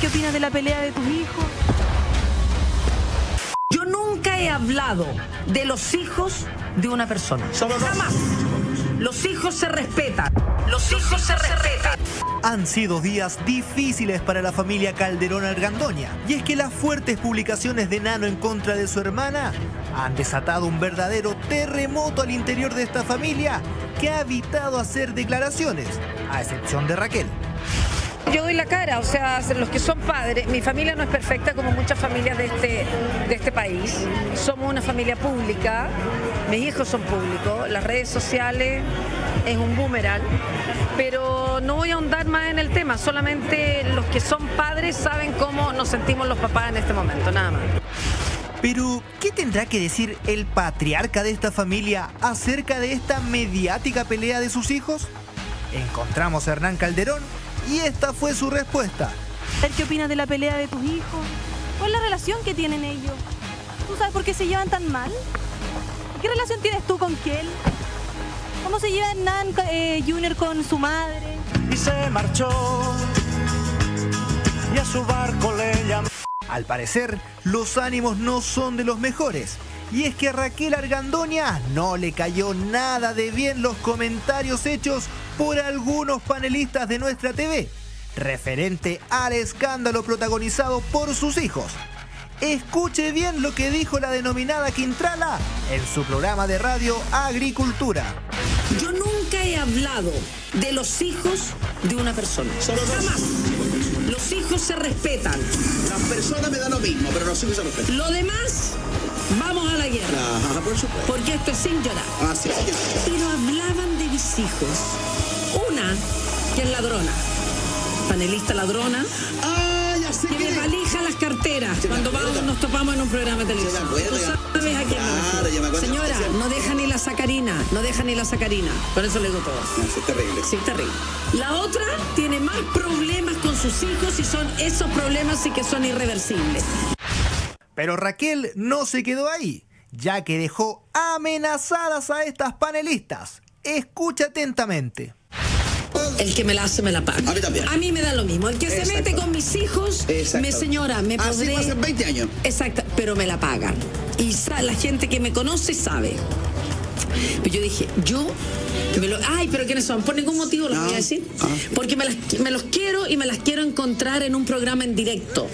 ¿Qué opinas de la pelea de tus hijos? Yo nunca he hablado de los hijos de una persona. Jamás. Los hijos se respetan. Los hijos se respetan. Han sido días difíciles para la familia Calderón Argandoña. Y es que las fuertes publicaciones de Nano en contra de su hermana han desatado un verdadero terremoto al interior de esta familia que ha evitado hacer declaraciones, a excepción de Raquel. Yo doy la cara, o sea, los que son padres, mi familia no es perfecta como muchas familias de este, de este país. Somos una familia pública, mis hijos son públicos, las redes sociales es un boomerang, pero no voy a ahondar más en el tema, solamente los que son padres saben cómo nos sentimos los papás en este momento, nada más. Pero, ¿qué tendrá que decir el patriarca de esta familia acerca de esta mediática pelea de sus hijos? Encontramos a Hernán Calderón y esta fue su respuesta. ¿Qué opinas de la pelea de tus hijos? ¿Cuál es la relación que tienen ellos? ¿Tú sabes por qué se llevan tan mal? ¿Qué relación tienes tú con Kel? ¿Cómo se lleva Hernán eh, Junior con su madre? Y se marchó y a su barco le llamó. Al parecer, los ánimos no son de los mejores. Y es que a Raquel Argandoña no le cayó nada de bien los comentarios hechos por algunos panelistas de nuestra TV, referente al escándalo protagonizado por sus hijos. Escuche bien lo que dijo la denominada Quintrala en su programa de radio Agricultura. Yo nunca he hablado de los hijos de una persona. Jamás. Los hijos se respetan. Las personas me dan lo mismo, pero los hijos se respetan. Lo demás, vamos a la guerra. Ajá, por supuesto. Porque esto es sin llorar. Ah, sí, sí. Pero hablaban de mis hijos. Que es ladrona. Panelista ladrona. Ah, ya sé Que quién es. las carteras cuando vamos, nos topamos en un programa de televisión. Sí, me acuerdo, Tú ya. sabes a quién me Claro, refiero. ya me acuerdo. Señora, no deja ni la sacarina, no deja ni la sacarina. Por eso le digo todo. No, es terrible. Sí, terrible. La otra tiene más problemas con sus hijos y son esos problemas sí que son irreversibles. Pero Raquel no se quedó ahí, ya que dejó amenazadas a estas panelistas. Escucha atentamente. El que me la hace, me la paga. A mí también. A mí me da lo mismo. El que se mete con mis hijos, Exacto. me señora, me Así podré... fue hace 20 años. Exacto, pero me la pagan. Y la gente que me conoce sabe. Pero yo dije, yo... me lo- ay, pero ¿quiénes son? Por ningún motivo los No. voy a decir. Ah. Porque me, las, me los quiero y me las quiero encontrar en un programa en directo.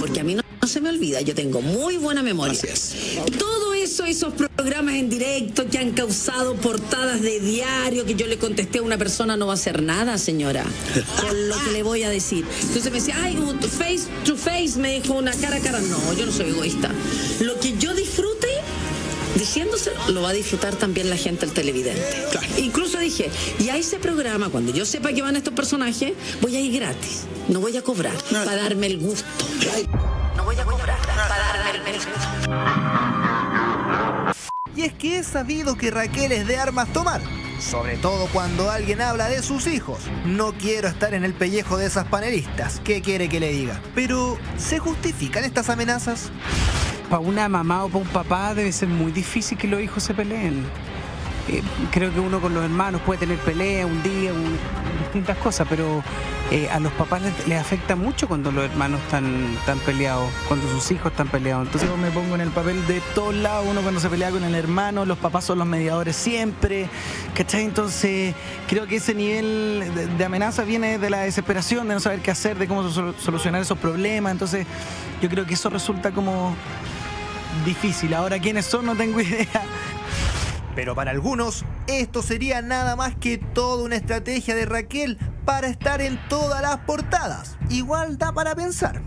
Porque a mí no se me olvida, yo tengo muy buena memoria. Es. Todo eso, esos programas en directo que han causado portadas de diario, que yo le contesté a una persona, no va a hacer nada, señora, con lo que le voy a decir. Entonces me decía, ay, face to face, me dijo una cara a cara. No, yo no soy egoísta. Lo que yo disfrute diciéndoselo, lo va a disfrutar también la gente, el televidente. Incluso dije, y a ese programa, cuando yo sepa que van estos personajes, voy a ir gratis. No voy a cobrar, para darme el gusto. No voy a cobrar, para darme el gusto. Y es que es sabido que Raquel es de armas tomar, sobre todo cuando alguien habla de sus hijos. No quiero estar en el pellejo de esas panelistas, ¿qué quiere que le diga? Pero, ¿se justifican estas amenazas? Para una mamá o para un papá debe ser muy difícil que los hijos se peleen. Eh, creo que uno con los hermanos puede tener pelea un día, distintas cosas, pero eh, a los papás les, afecta mucho cuando los hermanos están, están peleados, cuando sus hijos están peleados. Entonces Yo me pongo en el papel de todos lados, uno cuando se pelea con el hermano, los papás son los mediadores siempre, ¿cachai? Entonces creo que ese nivel de, de amenaza viene de la desesperación, de no saber qué hacer, de cómo sol- solucionar esos problemas, entonces yo creo que eso resulta como difícil. Ahora, ¿quiénes son? No tengo idea. Pero para algunos, esto sería nada más que toda una estrategia de Raquel para estar en todas las portadas. Igual da para pensar.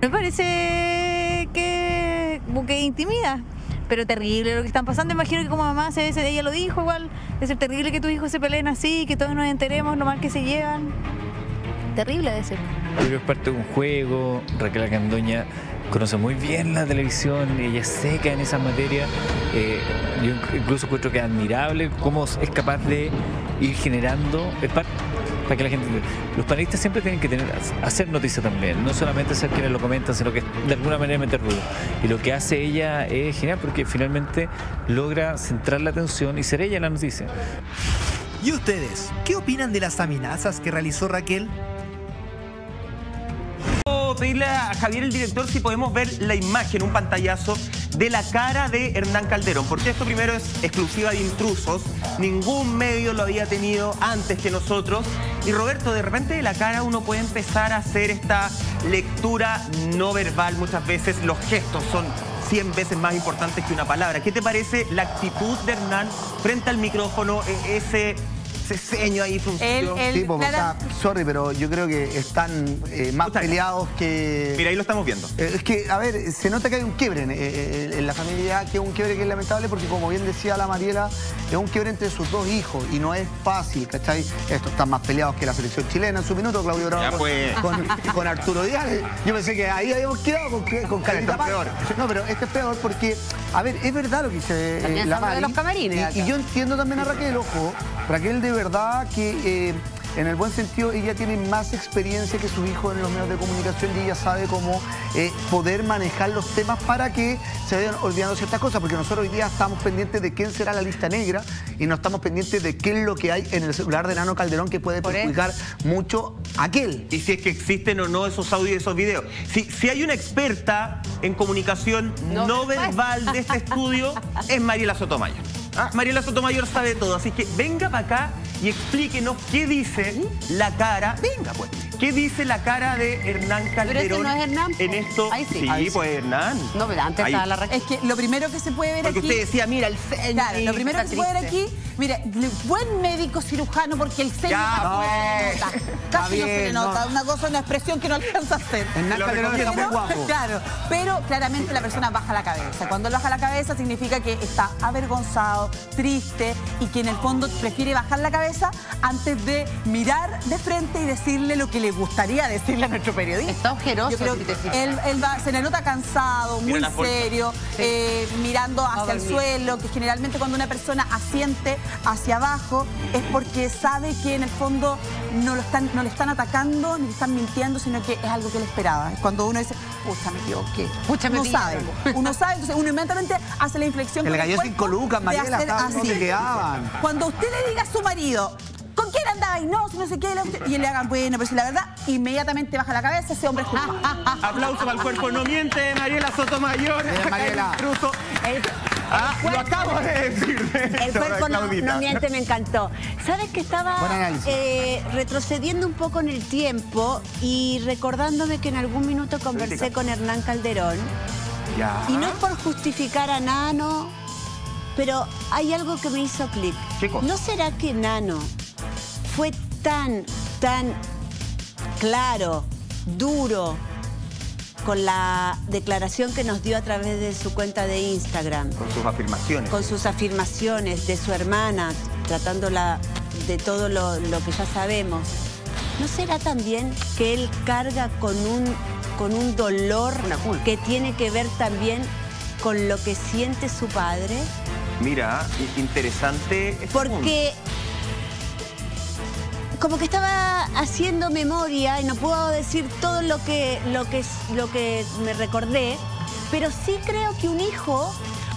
Me parece que, que intimida. Pero terrible lo que están pasando. Imagino que como mamá, se, se- ella lo dijo igual, de ser terrible que tus hijos se peleen así, que todos nos enteremos lo mal que se llevan. Terrible de ser. Que es parte de un juego. Raquel Acandoña conoce muy bien la televisión, ella es seca en esa materia. Eh, yo incluso encuentro que es admirable cómo es capaz de ir generando. Para que la gente. Los panelistas siempre tienen que tener, hacer noticia también, no solamente ser quienes lo comentan, sino que de alguna manera meter ruido. Y lo que hace ella es genial porque finalmente logra centrar la atención y ser ella la noticia. ¿Y ustedes? ¿Qué opinan de las amenazas que realizó Raquel? Pedirle a Javier, el director, si podemos ver la imagen, un pantallazo de la cara de Hernán Calderón, porque esto primero es exclusiva de intrusos, ningún medio lo había tenido antes que nosotros. Y Roberto, de repente de la cara uno puede empezar a hacer esta lectura no verbal, muchas veces los gestos son 100 veces más importantes que una palabra. ¿Qué te parece la actitud de Hernán frente al micrófono, e- ese, ese ceño ahí fruncido? Sí, pues, o sea, sorry, pero yo creo que están eh, más peleados que... Mira, ahí lo estamos viendo. Eh, es que, a ver, se nota que hay un quiebre en, eh, en la familia, que es un quiebre que es lamentable porque, como bien decía la Mariela, es un quiebre entre sus dos hijos y no es fácil, ¿cachai? Estos están más peleados que la selección chilena en su minuto, Claudio Bravo. Ya, con-. Con, con Arturo Díaz. Yo pensé que ahí habíamos quedado con, con es peor. No, pero este es peor porque, a ver, es verdad lo que dice eh, la de Mari. los camarines Y-. Y, yo entiendo también a Raquel, ojo, Raquel de verdad que... eh, en el buen sentido, ella tiene más experiencia que sus hijos en los medios de comunicación y ella sabe cómo eh, poder manejar los temas para que se vayan olvidando ciertas cosas, porque nosotros hoy día estamos pendientes de quién será la lista negra y no estamos pendientes de qué es lo que hay en el celular de Nano Calderón que puede perjudicar mucho a aquel. Y si es que existen o no esos audios y esos videos. Si, si hay una experta en comunicación no, verbal de este estudio, es Mariela Sotomayor. Ah, Mariela Sotomayor sabe todo, así que venga para acá y explíquenos qué dice la cara. Venga, pues. ¿Qué dice la cara de Hernán Pero Calderón ese no es Hernán. en po. esto? Ahí sí. Sí, Ahí sí. pues Hernán. No, pero antes Ahí. estaba la. Es que lo primero que se puede ver Porque aquí... usted decía, mira, el ceño. Claro, lo primero que está se puede ver aquí, mire, buen médico cirujano porque el ceño Ya, casi no se le pues. nota. Está Casi no se le nota. no. Una cosa, una expresión que no alcanza a hacer. Hernán Calderón está muy guapo. Claro, pero claramente la persona baja la cabeza. Cuando baja la cabeza significa que está avergonzado, triste y que en el fondo prefiere bajar la cabeza antes de mirar de frente y decirle lo que le gustaría decirle a nuestro periodista. Está ojeroso, Yo creo si te él, él va- se le nota cansado, muy serio, eh, mirando hacia el suelo, que generalmente cuando una persona asiente hacia abajo es porque sabe que en el fondo no, lo están, no le están atacando ni le están mintiendo, sino que es algo que él esperaba. Es cuando uno dice, pucha, me equivoqué. Pucha, me uno sabe, uno sabe, entonces uno inmediatamente hace la inflexión El gallo cinco lucas, Mariela, hacer ¿sabes dónde así. quedaban? Cuando usted le diga a su marido, ¿con quién andaba? Y no, si no sé qué, y él le hagan, bueno, pero si la verdad, inmediatamente baja la cabeza, ese hombre es culpable. Aplauso para el cuerpo no miente, Mariela Sotomayor. Mariela. Ah, lo acabo de decir. el cuerpo no, no miente, me encantó. ¿Sabes que estaba eh, retrocediendo un poco en el tiempo y recordándome que en algún minuto conversé con Hernán Calderón? Ya. Y no es por justificar a Nano, pero hay algo que me hizo clic. ¿No será que Nano fue tan, tan claro, duro, con la declaración que nos dio a través de su cuenta de Instagram? Con sus afirmaciones. con sus afirmaciones de su hermana, tratándola de todo lo, lo que ya sabemos, ¿no será también que él carga con un, con un dolor que tiene que ver también con lo que siente su padre? Mira, interesante. este punto. Como que estaba haciendo memoria y no puedo decir todo lo que, lo que, lo que me recordé, pero sí creo que un hijo,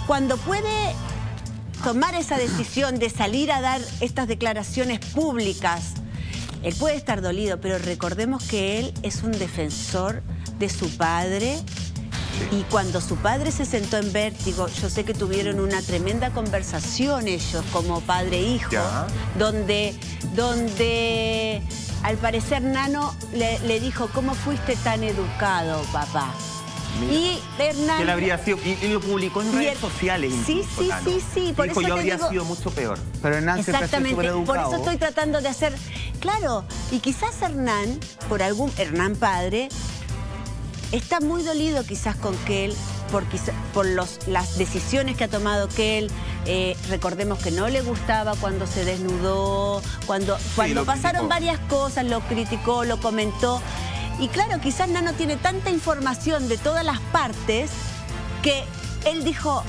cuando puede tomar esa decisión de salir a dar estas declaraciones públicas, él puede estar dolido, pero recordemos que él es un defensor de su padre. Y cuando su padre se sentó en vértigo, yo sé que tuvieron una tremenda conversación ellos como padre e hijo, Ya. donde, donde al parecer Nano le, le dijo, ¿cómo fuiste tan educado, papá? Mira. Y Hernán... Que él habría sido, y, y lo publicó en redes el- sociales. Sí, incluso, sí, Nano. sí, sí, por Dijo, eso yo habría digo- sido mucho peor. Pero Hernán Exactamente, por eso estoy tratando de hacer, claro, y quizás Hernán, por algún, Hernán padre, está muy dolido quizás con él, por, quizá- por los, las decisiones que ha tomado él, eh, recordemos que no le gustaba cuando se desnudó, cuando, cuando pasaron criticó. varias cosas, lo criticó, lo comentó. Y claro, quizás Nano tiene tanta información de todas las partes que él dijo,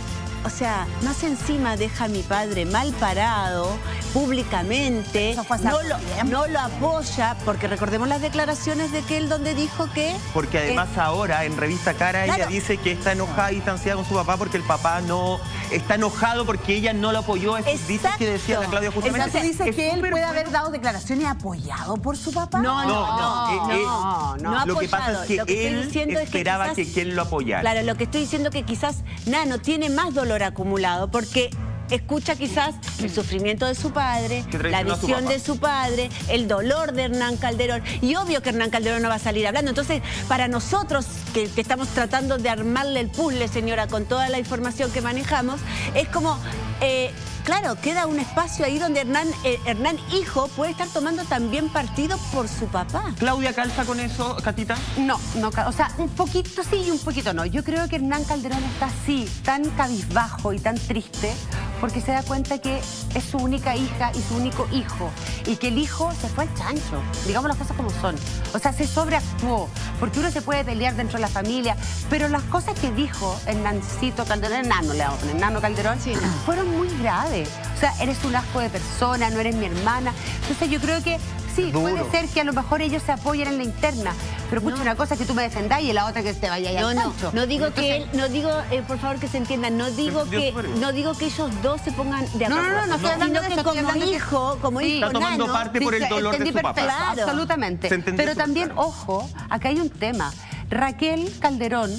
o sea, más encima deja a mi padre mal parado, públicamente, Eso fue hace no lo, tiempo. no lo apoya, porque recordemos las declaraciones de que él donde dijo que... Porque además eh, ahora en Revista Cara ella dice que está enojada y distanciada con su papá porque el papá no está enojado porque ella no lo apoyó. Esos dichos que decía la Claudia justamente. Entonces dice Es que él puede bueno. haber dado declaraciones apoyado por su papá. No, no, No, no, no, eh, eh, no, no Lo que pasa es que Lo que estoy él diciendo es que esperaba quizás- que, él lo apoyara. Claro, lo que estoy diciendo que quizás Nano tiene más dolor acumulado porque escucha quizás el sufrimiento de su padre, la visión de su padre, el dolor de Hernán Calderón. Y obvio que Hernán Calderón no va a salir hablando. Entonces, para nosotros que, que estamos tratando de armarle el puzzle, señora, con toda la información que manejamos, es como... eh, Claro, queda un espacio ahí donde Hernán, eh, Hernán hijo puede estar tomando también partido por su papá. Claudia calza con eso, Catita. No, no, o sea, un poquito sí y un poquito no. Yo creo que Hernán Calderón está así, tan cabizbajo y tan triste, porque se da cuenta que es su única hija y su único hijo, y que el hijo se fue al chancho, digamos las cosas como son. O sea, se sobreactuó, porque uno se puede pelear dentro de la familia, pero las cosas que dijo Hernancito Calderón, Nano, le vamos a poner, Nano Calderón, fueron muy graves. O sea, eres un asco de persona, no eres mi hermana. Entonces yo creo que sí, Duro. puede ser que a lo mejor ellos se apoyen en la interna, pero pucha, una cosa es que tú me defendáis y la otra que te vaya No, al no, chancho. no digo que él, no digo, eh, por favor que se entienda, no digo que, no digo que ellos dos se pongan de No, acuerdo. no, no, no estoy hablando de que eso, como hablando que- hijo, como Sí. hijo Está tomando nano, parte por el dolor de entendí su papá. perfecto, Claro. Absolutamente. Pero también, claro. ojo, acá hay un tema. Raquel Calderón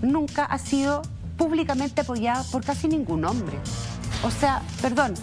nunca ha sido públicamente apoyada por casi ningún hombre. O sea, perdón,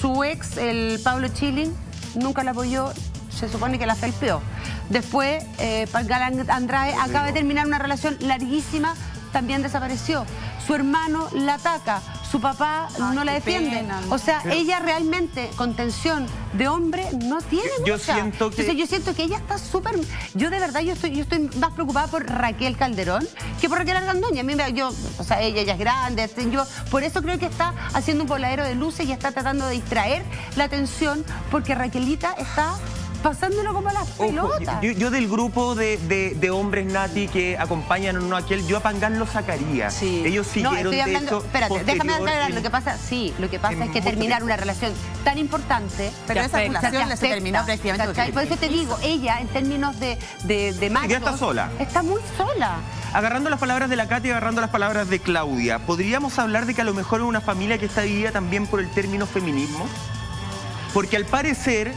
su ex, el Pablo Chilling, nunca la apoyó, se supone que la felpeó. Después, eh, Galán Andrade acaba de terminar una relación larguísima, también desapareció. Su hermano la ataca, su papá Ay, no la defiende. pena. O sea, Pero- ella realmente, contención de hombre, no tiene Yo mucha. siento que- Entonces yo siento que ella está súper... Yo de verdad, yo estoy, yo estoy más preocupada por Raquel Calderón que por Raquel Argandoña. A mí me, yo, o sea, ella ya es grande, este, yo por eso creo que está haciendo un voladero de luces y está tratando de distraer la atención porque Raquelita está pasándolo como las Ojo, pelotas. yo, yo del grupo de, de- de hombres Nati que acompañan a no aquel, yo a Pangal lo sacaría. Sí. Ellos no, siguieron estoy de hablando, hecho, espérate, déjame aclarar, en- lo que pasa, sí, lo que pasa es que terminar una relación tan importante Pero esa relación se terminó prácticamente. Por eso te digo, ella en términos de, de, de machos, está sola. Está muy sola. Agarrando las palabras de la Katy y agarrando las palabras de Claudia, ¿podríamos hablar de que a lo mejor es una familia que está dividida también por el término feminismo? Porque al parecer,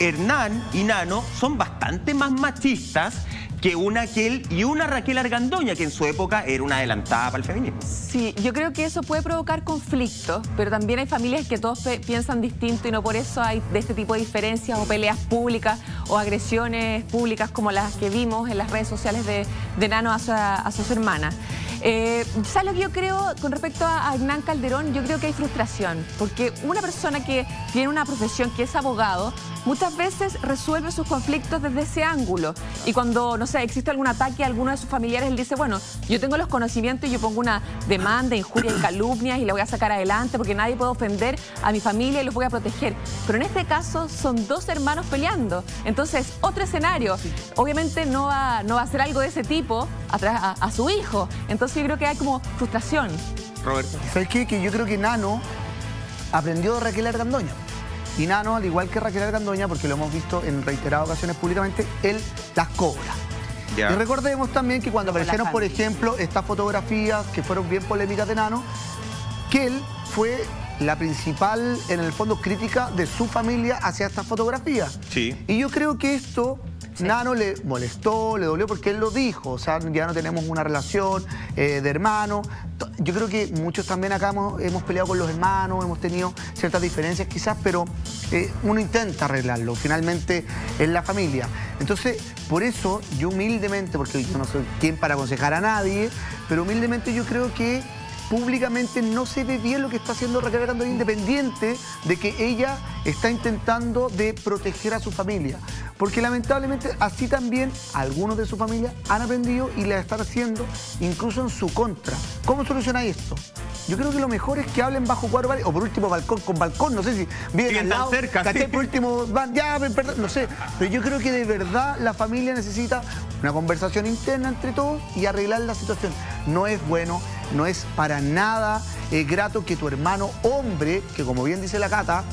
Hernán y Nano son bastante más machistas que una aquel y una Raquel Argandoña, que en su época era una adelantada para el feminismo. Sí, yo creo que eso puede provocar conflictos, pero también hay familias que todos piensan distinto y no por eso hay de este tipo de diferencias o peleas públicas o agresiones públicas como las que vimos en las redes sociales de, de Nano a, su- a sus hermanas. Eh, ¿Sabes lo que yo creo con respecto a Hernán Calderón? Yo creo que hay frustración, porque una persona que tiene una profesión que es abogado, muchas veces resuelve sus conflictos desde ese ángulo. Y cuando, no sé, existe algún ataque a alguno de sus familiares, él dice, bueno, yo tengo los conocimientos y yo pongo una demanda, injuria y calumnias y la voy a sacar adelante porque nadie puede ofender a mi familia y los voy a proteger. Pero en este caso son dos hermanos peleando. Entonces, otro escenario. Obviamente no va, no va a hacer algo de ese tipo atrás a, a su hijo. Entonces yo creo que hay como frustración. Roberto. ¿Sabes qué? Que yo creo que Nano aprendió de Raquel Argandoña. Y Nano, al igual que Raquel Argandoña, porque lo hemos visto en reiteradas ocasiones públicamente, él las cobra. Y recordemos también que cuando aparecieron, por ejemplo, estas fotografías que fueron bien polémicas de Nano, que él fue la principal, en el fondo, crítica de su familia hacia estas fotografías. Sí. Y yo creo que esto Nano le molestó, le dolió porque él lo dijo, o sea, ya no tenemos una relación eh, de hermano. Yo creo que muchos también acá hemos, hemos peleado con los hermanos, hemos tenido ciertas diferencias quizás, pero eh, uno intenta arreglarlo, finalmente es la familia. Entonces, por eso yo humildemente, porque yo no soy quien para aconsejar a nadie, pero humildemente yo creo que públicamente no se ve bien lo que está haciendo Raquel Argandoña, independiente de que ella está intentando de proteger a su familia. Porque lamentablemente así también algunos de su familia han aprendido y la están haciendo incluso en su contra. ¿Cómo solucionáis esto? Yo creo que lo mejor es que hablen bajo cuatro paredes, o por último balcón con balcón, no sé si viven Siguen al lado, cerca, ¿cachai? sí. por último van, ya, perdón, no sé. Pero yo creo que de verdad la familia necesita una conversación interna entre todos y arreglar la situación. No es bueno, no es para nada eh, grato que tu hermano hombre, que como bien dice la Cata,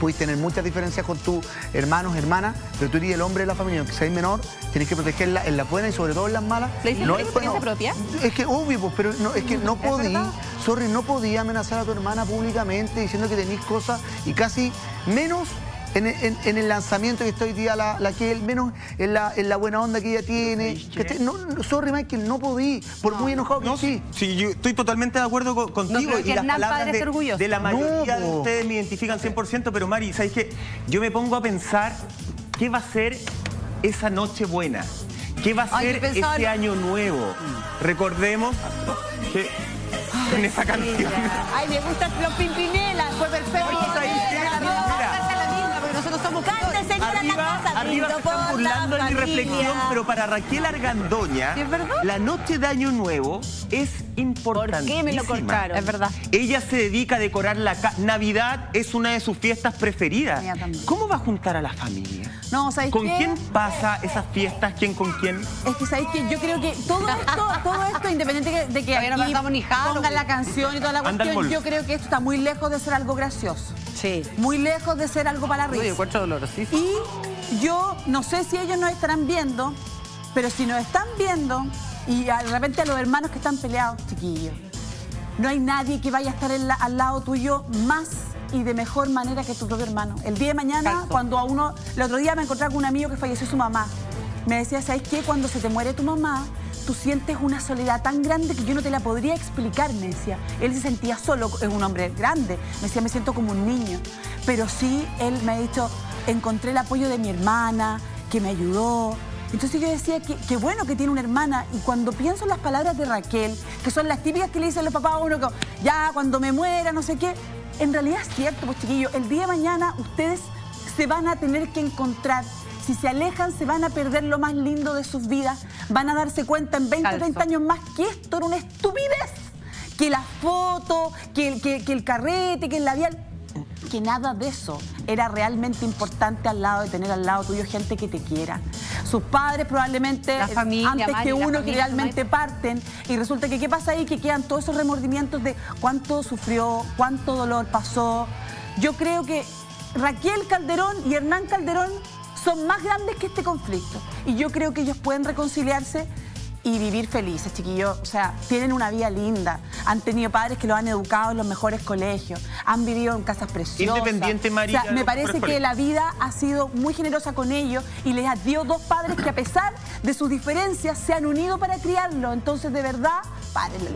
puedes tener muchas diferencias con tus hermanos, hermanas, pero tú eres el hombre de la familia, aunque seas menor, tienes que protegerla en las buenas y sobre todo en las malas. ¿Le dices No es bueno. propia? Es que obvio, pues, pero no, es que no Es podí, verdad. sorry, no podía amenazar a tu hermana públicamente diciendo que tenéis cosas y casi menos en, en- en el lanzamiento que está hoy día la, la que él, menos en la, en la buena onda que ella tiene. ¿cachai? No, no, sorry, Michael, no podí, por muy enojado que No, sí. sí, yo estoy totalmente de acuerdo co- contigo. que y las palabras de, la mayoría No, de ustedes me identifican 100%, pero Mari, ¿sabes qué? Yo me pongo a pensar qué va a ser esa noche buena. ¿Qué va a ser pensaba este en- año nuevo? Recordemos que en esa canción... Ay, me gustan los Pimpinela, Arriba se por están la burlando en mi reflexión, pero para Raquel Argandoña, ¿Es verdad? la noche de Año Nuevo es importante. qué me lo cortaron? Es verdad. Ella se dedica a decorar la casa. Navidad es una de sus fiestas preferidas. ¿Cómo va a juntar a la familia? No, ¿sabéis ¿Con qué? quién pasa esas fiestas? ¿Quién con quién? Es que sabéis que yo creo que todo esto, todo esto, independiente de que no aquí Halloween. pongan la canción y toda la cuestión, yo creo que esto está muy lejos de ser algo gracioso. Sí. Muy lejos de ser algo para la Uy, risa. encuentro dolorosísimo. Y yo no sé si ellos nos estarán viendo, pero si nos están viendo, y de repente a los hermanos que están peleados, chiquillos, no hay nadie que vaya a estar en la- al lado tuyo más y de mejor manera que tu propio hermano. El día de mañana, cuando a uno, el otro día me encontré con un amigo que falleció su mamá, me decía, ¿sabes qué? Cuando se te muere tu mamá, tú sientes una soledad tan grande que yo no te la podría explicar, me decía. Él se sentía solo, es un hombre grande, me decía, me siento como un niño. Pero sí, él me ha dicho, encontré el apoyo de mi hermana, que me ayudó. Entonces yo decía que, bueno que tiene una hermana y cuando pienso en las palabras de Raquel, que son las típicas que le dicen los papás a uno, que, ya cuando me muera, no sé qué, en realidad es cierto, pues chiquillos, el día de mañana ustedes se van a tener que encontrar. Si se alejan, se van a perder lo más lindo de sus vidas. Van a darse cuenta en 20, Calzo. 30 años más que esto era una estupidez. Que la foto, que el, que, que el carrete, que el labial. Que nada de eso era realmente importante al lado de tener al lado tuyo gente que te quiera. Sus padres probablemente La eh, familia, antes Mari, que uno que realmente parten y resulta que qué pasa ahí que quedan todos esos remordimientos de cuánto sufrió, cuánto dolor pasó. Yo creo que Raquel Calderón y Hernán Calderón son más grandes que este conflicto y yo creo que ellos pueden reconciliarse y vivir felices, chiquillos. O sea, tienen una vida linda. Han tenido padres que los han educado en los mejores colegios. Han vivido en casas preciosas. Independiente, María, O sea, me parece que la vida ha sido muy generosa con ellos y les dio dos padres que a pesar de sus diferencias se han unido para criarlo. Entonces, de verdad, párenle.